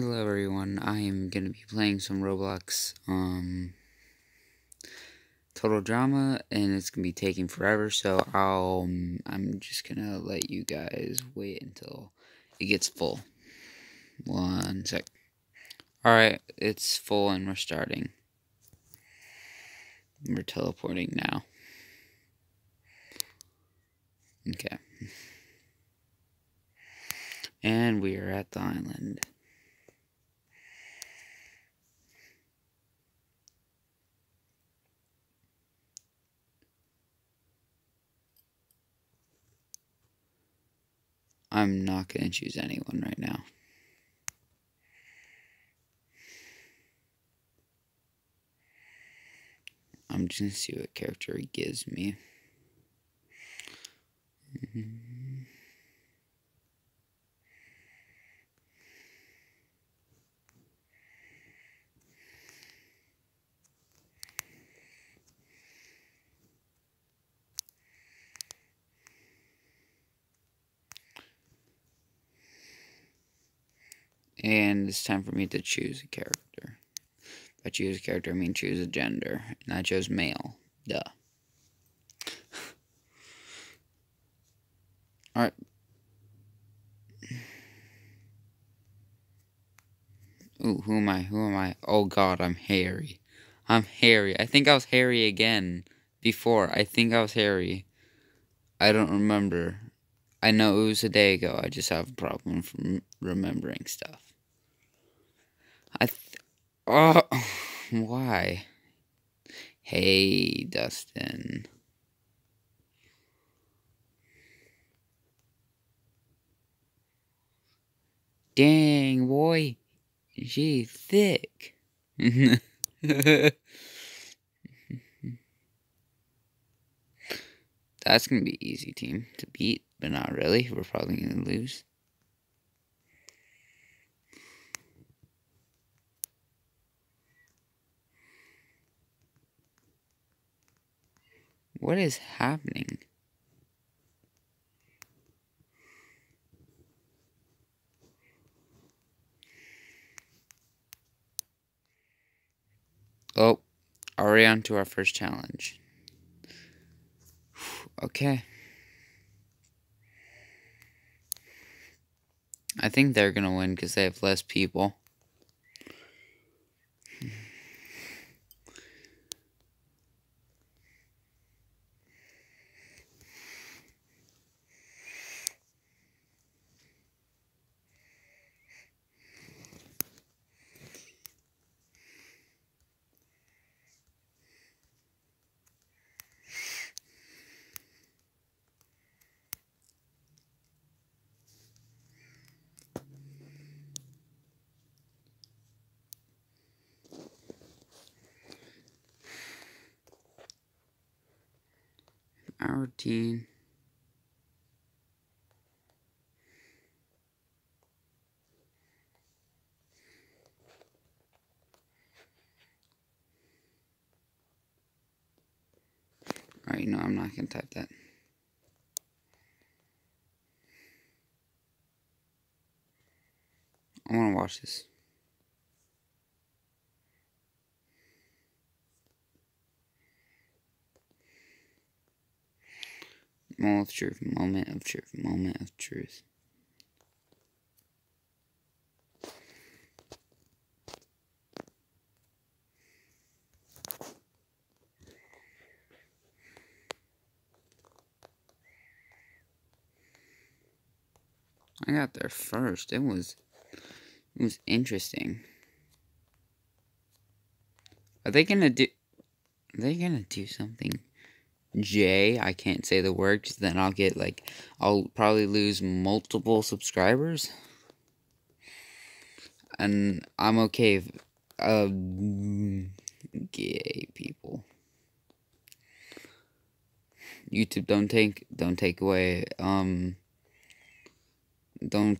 Hello everyone, I am going to be playing some Roblox, um, Total Drama, and it's going to be taking forever, so I'll, um, I'm just going to let you guys wait until it gets full. One sec. Alright, it's full and we're starting. We're teleporting now. Okay. And we are at the island. I'm not going to choose anyone right now. I'm just going to see what character he gives me. Mm -hmm. It's time for me to choose a character. If I choose a character, I mean choose a gender. And I chose male. Duh. Alright. Ooh, who am I? Who am I? Oh god, I'm Harry. I'm Harry. I think I was Harry again before. I think I was Harry. I don't remember. I know it was a day ago. I just have a problem from remembering stuff. I th oh why? Hey, Dustin. Dang, boy. She thick. That's going to be easy team to beat, but not really. We're probably going to lose. What is happening? Oh, already on to our first challenge. Okay. I think they're going to win because they have less people. Our routine. Alright, no, I'm not going to type that. I want to watch this. Moment of truth, moment of truth, moment of truth. I got there first. It was it was interesting. Are they gonna do are they gonna do something J, I can't say the word because then I'll get like, I'll probably lose multiple subscribers. And I'm okay if, uh, gay people. YouTube don't take, don't take away, um, don't,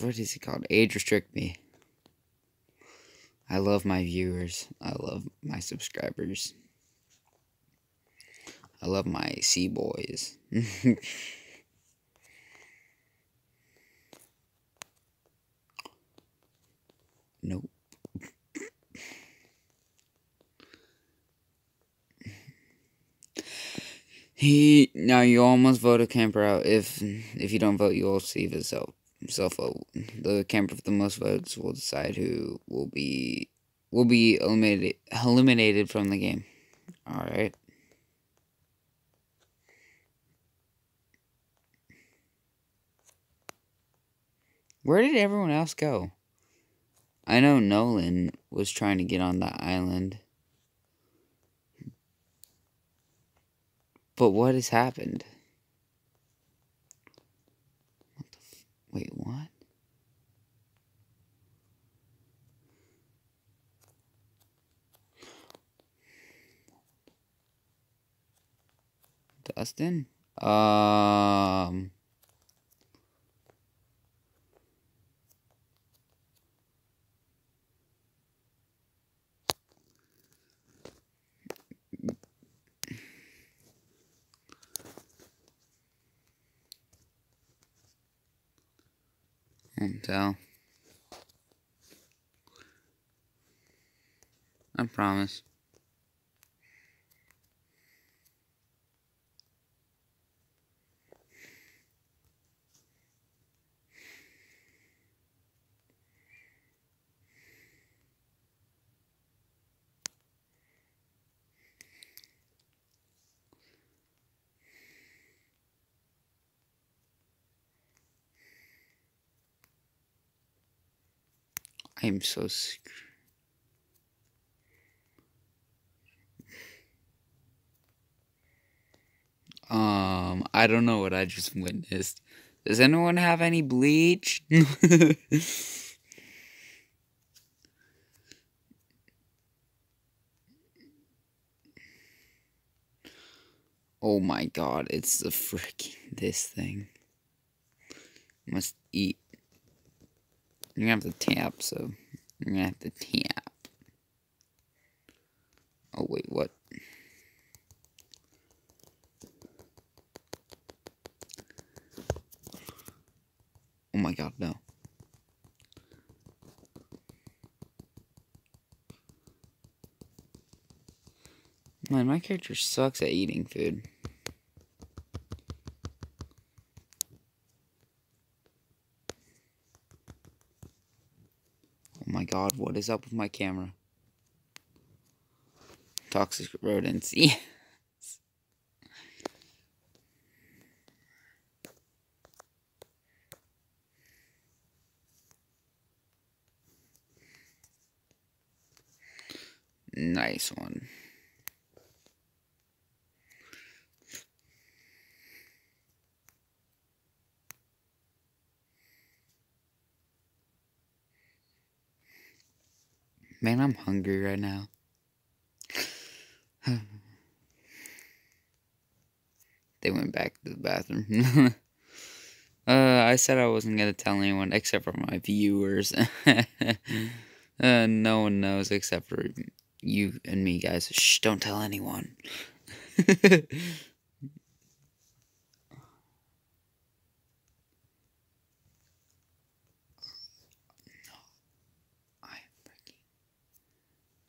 what is it called? Age restrict me. I love my viewers. I love my subscribers. I love my sea boys. nope. He now you almost vote a camper out. If if you don't vote, you will see yourself self vote. The camper with the most votes will decide who will be will be eliminated eliminated from the game. All right. Where did everyone else go? I know Nolan was trying to get on that island. But what has happened? What Wait, what? Dustin? Um... I promise. I am so screwed. Um, I don't know what I just witnessed. Does anyone have any bleach? oh my god, it's the freaking this thing. Must eat. You're gonna have to tap, so you're gonna have to tap. Oh wait, what? Oh my god, no. Man, my character sucks at eating food. Oh my god, what is up with my camera? Toxic rodents. Yes. Nice one. Man, I'm hungry right now. they went back to the bathroom. uh, I said I wasn't gonna tell anyone except for my viewers. uh, no one knows except for you and me, guys. Shh, don't tell anyone.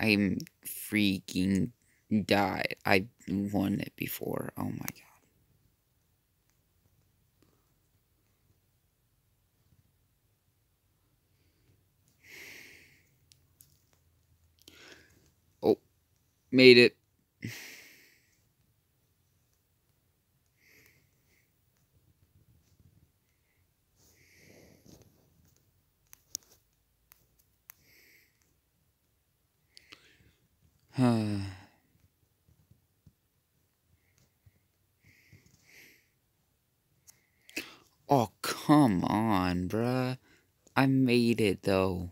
I'm freaking died. I won it before. Oh my god. Oh, made it. oh, come on, bruh. I made it, though.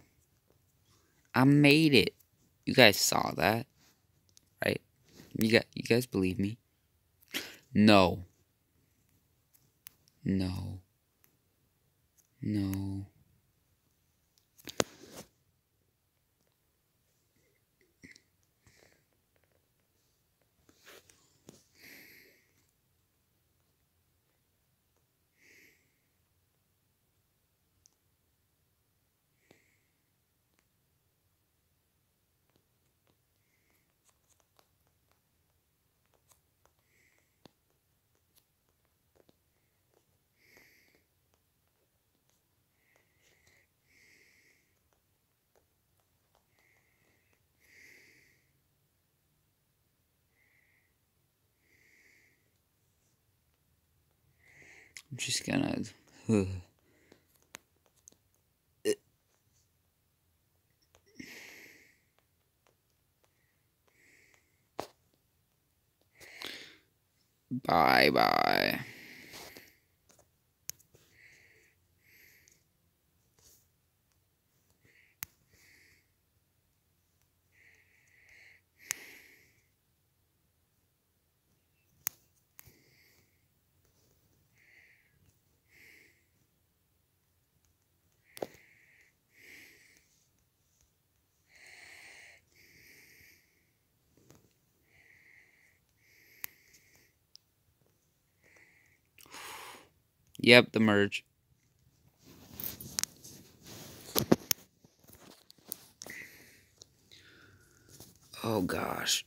I made it. You guys saw that, right? You got, you guys believe me? No. No. No. I'm just gonna. Ugh. Bye bye. Yep, the merge. Oh gosh.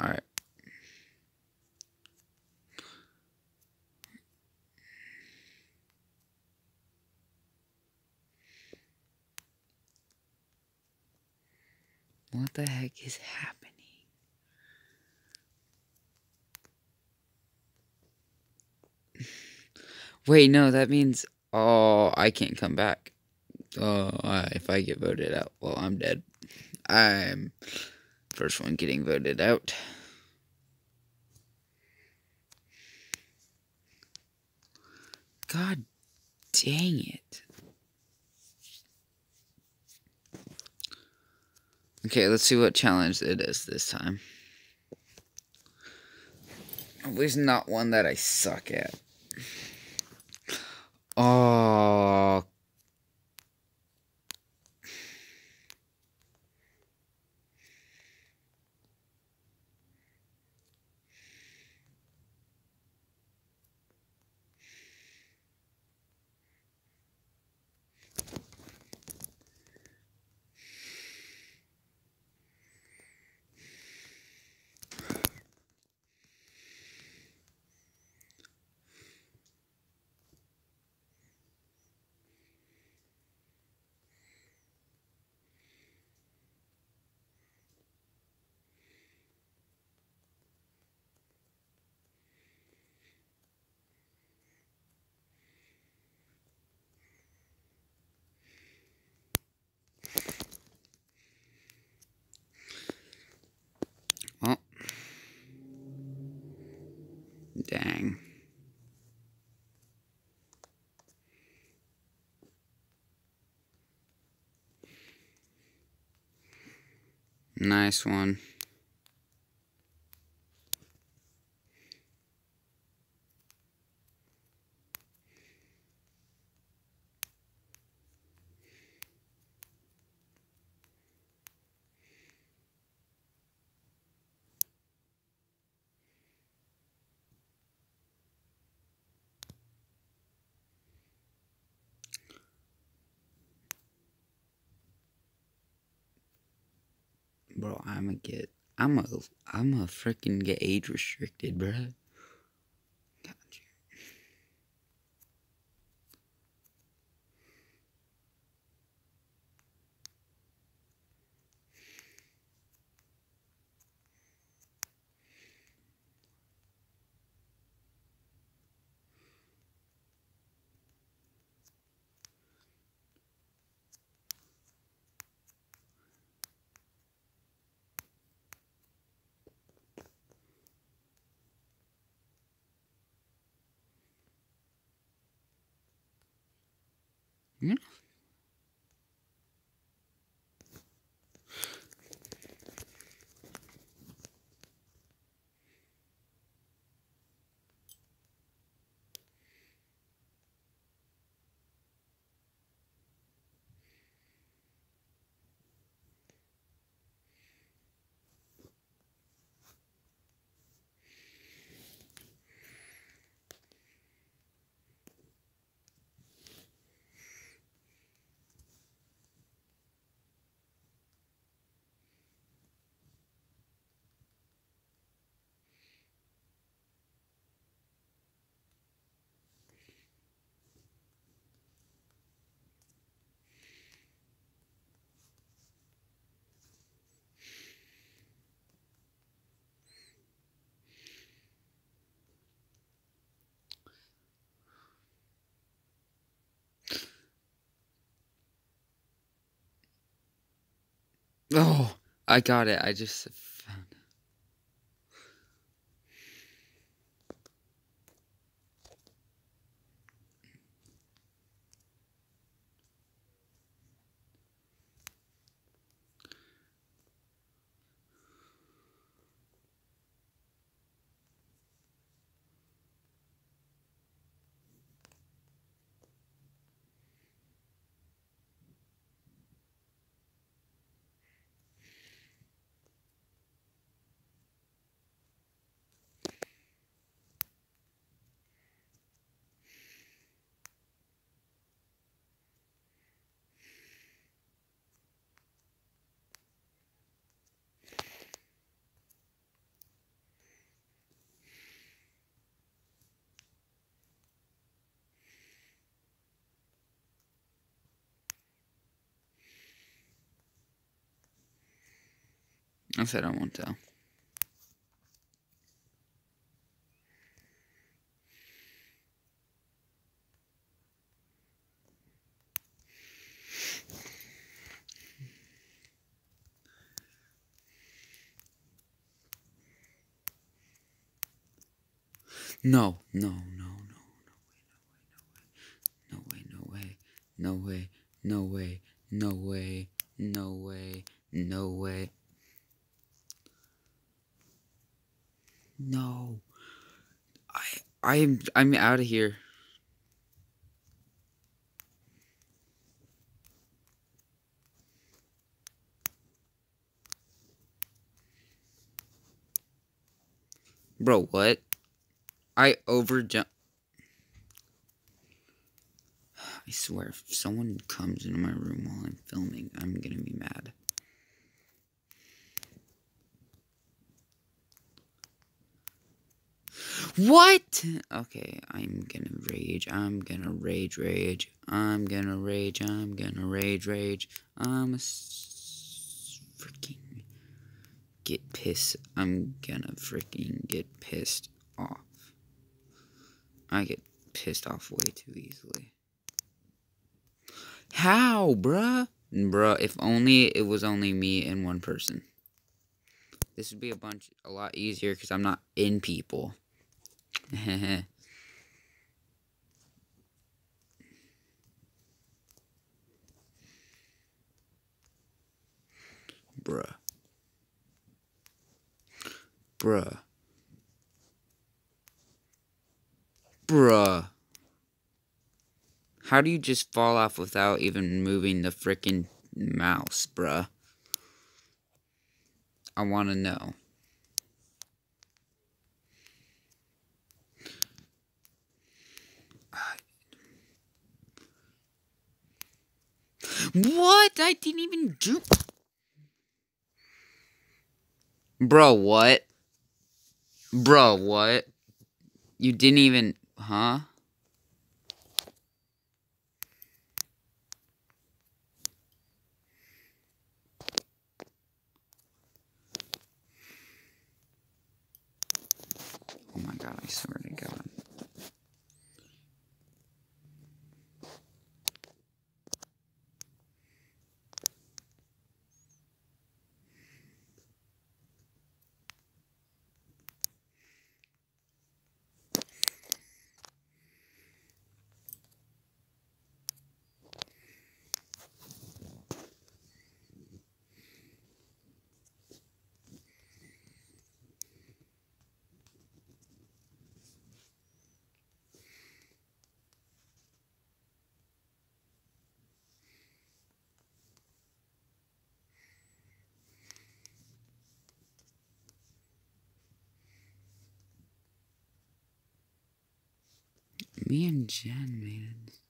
All right. The heck is happening? Wait, no, that means oh, I can't come back. Oh, if I get voted out, well, I'm dead. I'm first one getting voted out. God dang it. Okay, let's see what challenge it is this time. At least not one that I suck at. Oh. Well. Dang. Nice one. Bro, I'm a get. I'm a. I'm a freaking get age restricted, bro. Oh, I got it. I just I said I won't tell. No, no, no, no, no way, no way, no way, no way, no way, no way, no way, no way. No. I I'm I'm out of here. Bro, what? I overjump. I swear, if someone comes into my room while I'm filming, I'm gonna be mad. What? Okay, I'm gonna rage. I'm gonna rage, rage. I'm gonna rage. I'm gonna rage, rage. I'm a freaking get pissed. I'm gonna freaking get pissed off. I get pissed off way too easily. How, bruh? Bruh, if only it was only me and one person. This would be a bunch, a lot easier because I'm not in people. Bruh. Bruh. Bruh. How do you just fall off without even moving the freaking mouse, bruh? I want to know. What? I didn't even do. Bro, what? Bro, what? You didn't even. Huh? Oh my god, I swear to god. Me and Jen made it.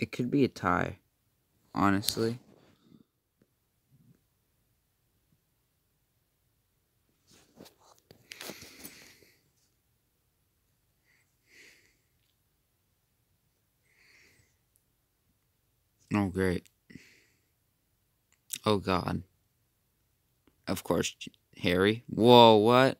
It could be a tie, honestly. Oh, great. Oh, God. Of course, Harry. Whoa, what?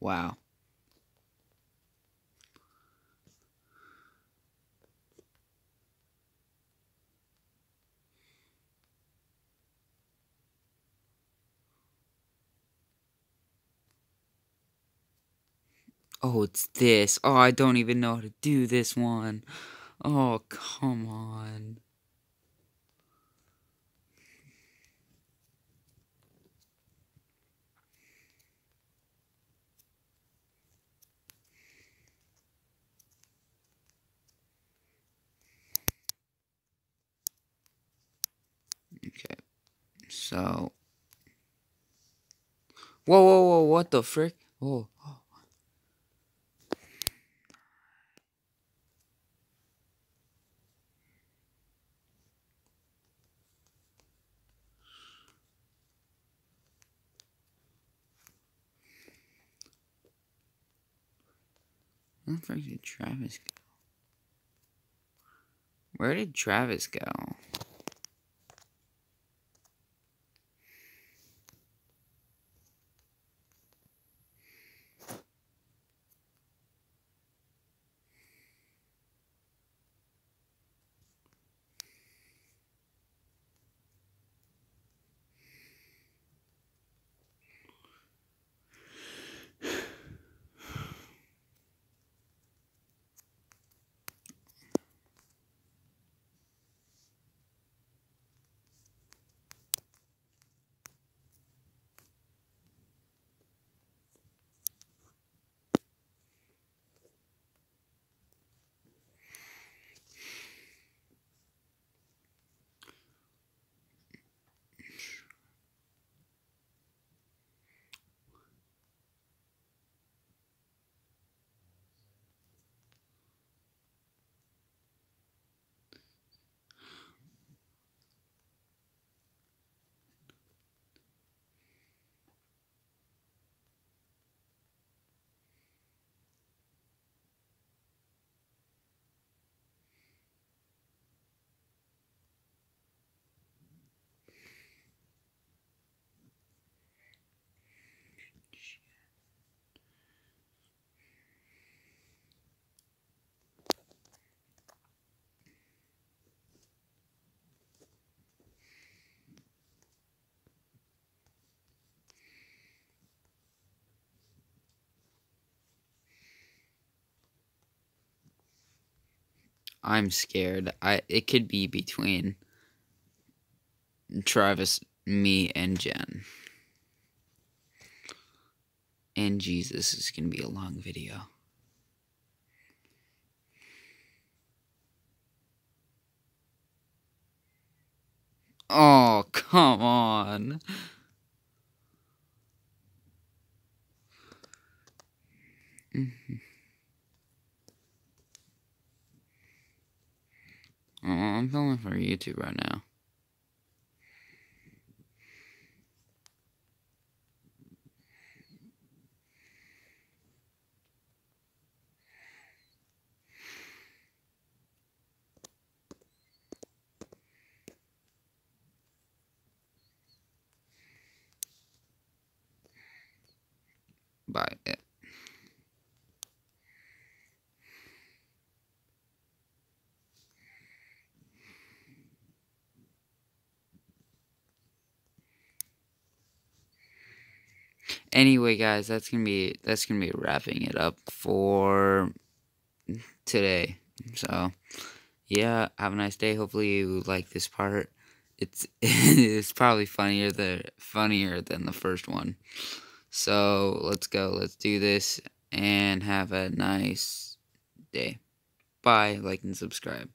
Wow. Oh, it's this. Oh, I don't even know how to do this one. Oh, come on. Okay. So. Whoa, whoa, whoa, what the frick? Oh. Where did Travis go? Where did Travis go? I'm scared. I it could be between Travis, me, and Jen. And Jesus this is gonna be a long video. Oh, come on. Mm-hmm. I'm filming for YouTube right now. Bye. Anyway, guys, that's gonna be that's gonna be wrapping it up for today. So, yeah, have a nice day. Hopefully, you like this part. It's it's probably funnier the funnier than the first one. So let's go. Let's do this and have a nice day. Bye. Like and subscribe.